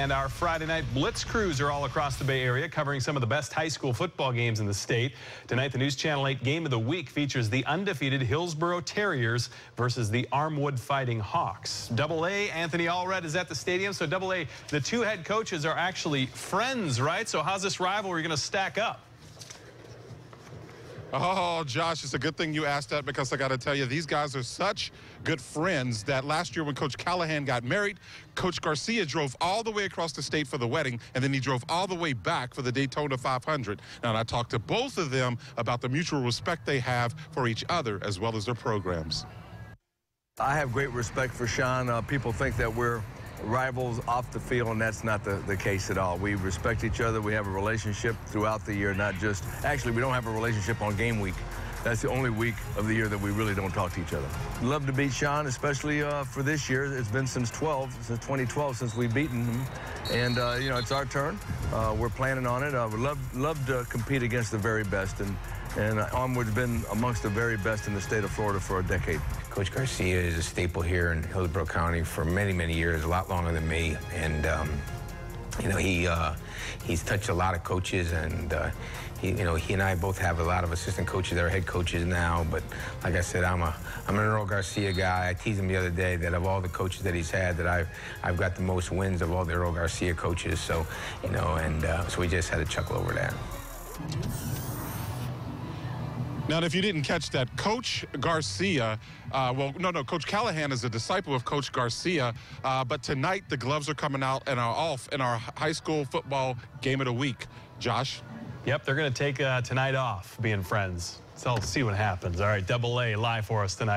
And our Friday night Blitz crews are all across the Bay Area covering some of the best high school football games in the state. Tonight, the News Channel 8 Game of the Week features the undefeated Hillsborough Terriers versus the Armwood Fighting Hawks. Double A, Anthony Allred is at the stadium. So, Double A, the two head coaches are actually friends, right? So, how's this rivalry going to stack up? Oh, Josh, it's a good thing you asked that because I got to tell you, these guys are such good friends that last year when Coach Callahan got married, Coach Garcia drove all the way across the state for the wedding, and then he drove all the way back for the Daytona 500. Now, I talked to both of them about the mutual respect they have for each other as well as their programs. I have great respect for Sean. Uh, people think that we're rivals off the field, and that's not the, the case at all. We respect each other. We have a relationship throughout the year, not just, actually, we don't have a relationship on game week. That's the only week of the year that we really don't talk to each other. Love to beat Sean, especially uh, for this year. It's been since 12, since 2012, since we've beaten him. And, uh, you know, it's our turn. Uh, we're planning on it. I would love, love to compete against the very best. And, and Armwood's been amongst the very best in the state of Florida for a decade. Coach Garcia is a staple here in Hillsborough County for many, many years, a lot longer than me. And, um, you know, he uh, he's touched a lot of coaches, and uh, he, you know, he and I both have a lot of assistant coaches that are head coaches now. But like I said, I'm a I'm an Earl Garcia guy. I teased him the other day that of all the coaches that he's had, that I've I've got the most wins of all the Earl Garcia coaches. So, you know, and uh, so we just had a chuckle over that. Now, if you didn't catch that, Coach Garcia, uh, well, no, no, Coach Callahan is a disciple of Coach Garcia, uh, but tonight the gloves are coming out and are off in our high school football game of the week. Josh? Yep, they're going to take uh, tonight off being friends. So I'll see what happens. All right, Double A live for us tonight.